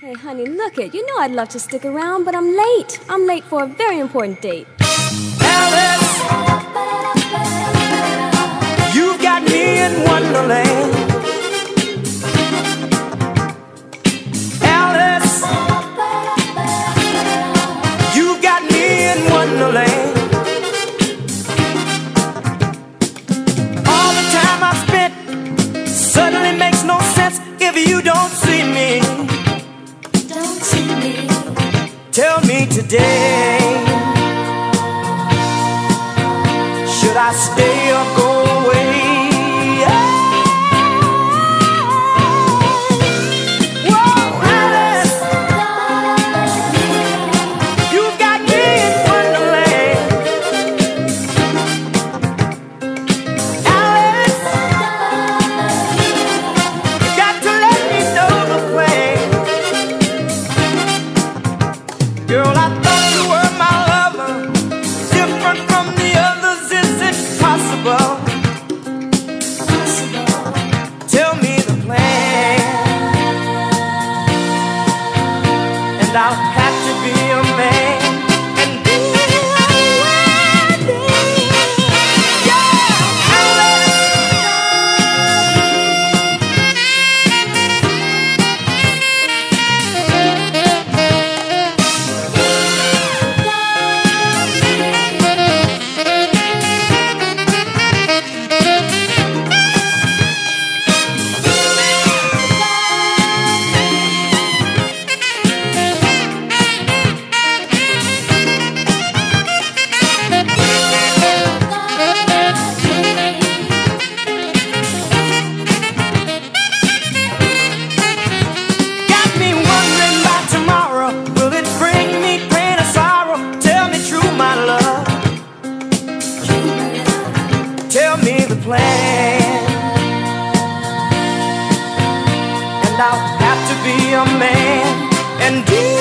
Hey, honey, look it. You know I'd love to stick around, but I'm late. I'm late for a very important date. I stay up out. me the plan. And I'll have to be a man and do.